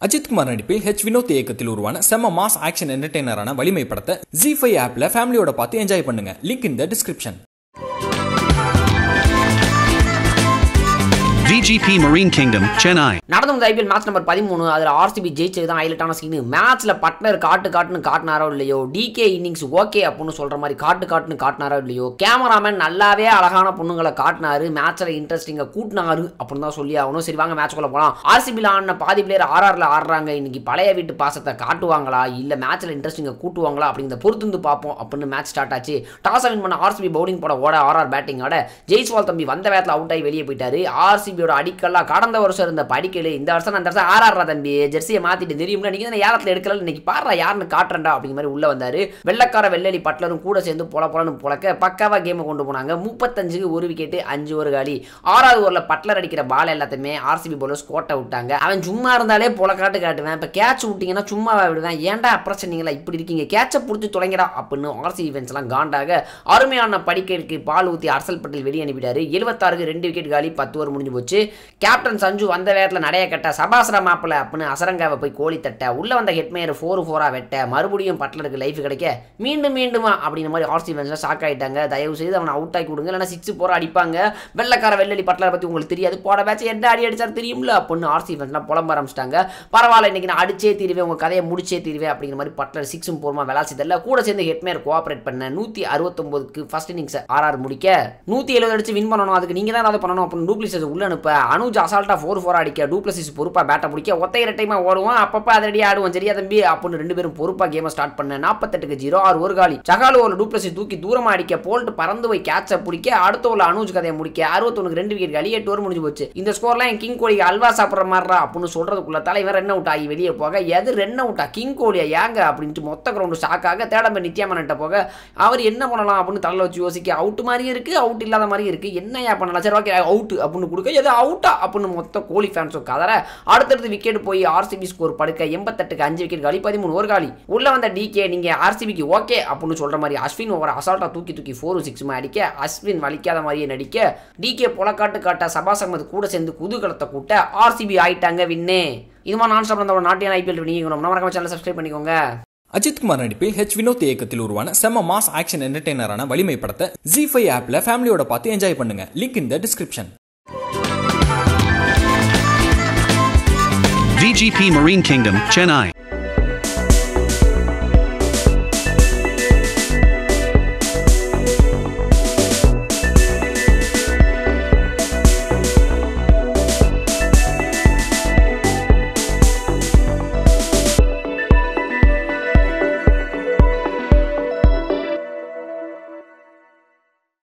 அஜித் குமார் நடிப்பில் ஹெச் வினோத் இயக்கத்தில் உருவான செம மாஸ் ஆக்ஷன் என்டர்டெய்னரான வலிமை படத்தை ஜி ஃபைவ் ஆப்ல ஃபேமிலியோட பார்த்து என்ஜாய் பண்ணுங்க. Link in the description VGP marine kingdom Chennai நடந்து வந்த ஐபிஎல் மேட்ச் நம்பர் பதிமூணு அதில் ஆர்சிபி ஜெயிச்சது தான் ஹைலைட்டான சீனு மேட்ச்சில் பட்னர் காட்டு காட்டுன்னு காட்டினாரோ இல்லையோ டிகே இன்னிங்ஸ் ஓகே அப்படின்னு சொல்கிற மாதிரி காட்டு காட்டுன்னு காட்டினாரோ இல்லையோ கேமராமேன் நல்லாவே அழகான பொண்ணுங்களை காட்டினாரு மேட்ச்சில் இன்ட்ரெஸ்டிங்காக கூட்டினாரு அப்படின்னு தான் சொல்லி ஆகணும். சரி வாங்க மேட்ச்க்குள்ள போகலாம் ஆர்சிபியில் ஆடின பாதி பிளேயர் ஆர்ஆரில் ஆடுறாங்க. இன்னைக்கு பழைய வீட்டு பாசத்தை காட்டுவாங்களா? இல்லை மேட்ச்சில் இன்ட்ரெஸ்டிங்காக கூட்டுவாங்களா? அப்படிங்கிறத பொறுத்து பார்ப்போம் அப்படின்னு மேட்ச் ஸ்டார்ட் ஆச்சு. டாஸ் வின் பண்ண ஆர்சிபி பவுலிங் போட ஓட ஆர்ஆர் பேட்டிங் ஆட ஜெய்ஸ்வால் தம்பி வந்த வேகத்தில் அவுட் ஆகி வெளியே போயிட்டாரு. ஆர்சிபியோட அடிக்கலாம் கடந்த வருஷம் இருந்த படிக்கல இந்த வருஷம் அந்த வருஷம் ஆறாடுறா தம்பி. ஜெர்சியை மாத்திட்டு தெரியும்ல நீங்க தானே யாரத்தில் எடுக்கல இன்னைக்கு பாடுறா யாருன்னு காட்டுறா அப்படிங்கிற மாதிரி உள்ள வந்தாரு. வெள்ளக்கார வெள்ளலி பட்லரும் கூட சேர்ந்து பொல பொலன்னு புழக்க பக்காவா கேமை கொண்டு போனாங்க. முப்பத்தஞ்சுக்கு ஒரு விக்கெட்டு அஞ்சு ஒரு காலி. ஆறாவது ஓவரில் பட்லர் அடிக்கிற பால் எல்லாத்தையுமே ஆர்சிபி போலர்ஸ் கோட்டை விட்டாங்க. அவன் சும்மா இருந்தாலே பொல காட்டு காட்டுவேன். இப்போ கேட்ச் விட்டீங்கன்னா சும்மாவா விடுவேன். ஏன்டா அப்புறம் சொன்னீங்களா இப்படி இருக்கீங்க. கேட்சை பிடிச்சி தொலைங்கடா அப்படின்னு ஆர்சிபி ஃபேன்ஸ் எல்லாம் காண்டாக அருமையான படிக்கைக்கு பால் ஊற்றி அரசல் பட்டில் வெளியே அனுப்பிட்டாரு. எழுபத்தாறுக்கு ரெண்டு விக்கெட் காலி பத்து ஓவர் முடிஞ்சு போச்சு. கேப்டன் சஞ்சு வந்த வேகத்தில் நடைய கட்ட சபாசர மாப்பிள அப்படின்னு அசரங்காவை போய் கோழி தட்ட உள்ள வந்த ஹெட்மேயர் ஃபோர் ஃபோராக வெட்ட மறுபடியும் பட்லருக்கு லைஃப் கிடைக்க மீண்டும் மீண்டுமா அப்படிங்கிற மாதிரி ஆர்சி ஃபேன்ஸ்லாம் ஷாக் ஆயிட்டாங்க. தயவு செய்து அவனை அவுட் ஆகி கொடுங்க இல்லைனா சிக்ஸ் போகிற அடிப்பாங்க. வெள்ளக்கார வெள்ளலி பட்லரை பற்றி உங்களுக்கு தெரியாது. போட பேட்ச் என்ன அடி அடித்தார் தெரியும்ல அப்படின்னு ஆர்சி ஃபேன்ஸ்லாம் புலம்ப ஆரம்பிச்சிட்டாங்க. பரவாயில்ல இன்னைக்கு நான் அடிச்சே தீருவேன் உங்கள் கதையை முடிச்சே தீருவேன் அப்படிங்கிற மாதிரி பட்லர் சிக்ஸும் போருமா விளாசிதல்ல கூட சேர்ந்து ஹெட்மேயர் கோஆப்ரேட் பண்ண நூற்றி அறுபத்தொம்போதுக்கு ஃபஸ்ட் இன்னிங்ஸ் ஆர்ஆர் முடிக்க நூற்றி எழுபது அடிச்சு வின் பண்ணணும். அதுக்கு நீங்கள் தான் அதை பண்ணணும் அப்படின்னு டூப்ளிசஸ் உள்ள அனுப்ப அனுஜ் அசால்ட்டா ஃபோர் ஃபோர் அடிக்க டூப்ளசிஸ் பொறுப்பா பேட்டை பிடிக்க ஒத்தை இரட்டைமா ஓடுவோம் அப்பப்போ அதடி ஆடுவோம் சரியா தம்பி? அப்படின்னு ரெண்டு பேரும் பொறுப்பாக கேமை ஸ்டார்ட் பண்ண நாற்பத்தெட்டுக்கு ஜீரோ ஆறு ஒரு காலி. சகாலு ஒரு டூப்ளசிஸ் தூக்கி தூரமாக அடிக்க போல்ட் பறந்து போய் கேட்சை பிடிக்க அடுத்த ஒரு அனுஜ் கதையை முடிக்க அறுபத்தொன்னுக்கு ரெண்டு விக்கெட் காலி எட்டு ஓவர் முடிஞ்சு போச்சு. இந்த ஸ்கோர்லாம் என் கிங் கோழி அல்வா சாப்பிட்ற மாதிரிடா அப்படின்னு சொல்கிறதுக்குள்ள தலைவர் ரன் அவுட் ஆகி வெளியே போக எது ரன் அவுட்டா கிங் கோழியா ஏங்க? அப்படின்ட்டு மொத்த கிரவுண்டு ஷாக்காக தேடம்ப நித்யாமன்ட்ட போக அவர் என்ன பண்ணலாம் அப்படின்னு தலையில் வச்சு யோசிக்க அவுட் மாதிரியும் இருக்கு அவுட் இல்லாத மாதிரியும் இருக்குது என்ன என்னையா பண்ணலாம்? சரி ஓகே அவுட் அப்படின்னு கொடுக்க எது அவுட்டா அப்படின்னு மொத்த கோலி ஃபேன்ஸும் கதற. அடுத்தடுத்து விக்கெட் போய் ஆர்சிபி ஸ்கோர் படுக்க எண்பத்தெட்டுக்கு அஞ்சு விக்கெட் காலி பதிமூணு ஒரு காலி உள்ள வந்த டிகே நீங்க ஆர்சிபிக்கு ஓகே அப்படின்னு சொல்ற மாதிரி அஸ்வின் ஓவர் அசால்ட்டா தூக்கி தூக்கி ஃபோர் சிக்ஸ் அடிக்க அஸ்வின் வலிக்காத மாதிரியே நடிக்க டிகே பொலக்காட்டு காட்ட சபாஸ் அகமது கூட சேர்ந்து குதூகலத்தை கூட்ட ஆர்சிபி ஆயிட்டாங்க வின்னே இது மாதிரி நான் சாப்பிட்ற நாட்டியான ஐபிஎல் நீங்கள் நம்ம மறக்காம சேனல் சப்ஸ்கிரைப் பண்ணிக்கோங்க. அஜித் குமார் நடிப்பில் ஹெச் வினோத் இயக்கத்தில் உருவான செம்ம மாஸ் ஆக்ஷன் என்டர்டெய்னரான வலிமை படத்தை ஜி ஃபைவ் ஆப்ல ஃபேமிலியோட பார்த்து என்ஜாய் பண்ணுங்க. Link in the description VGP Marine Kingdom, Chennai.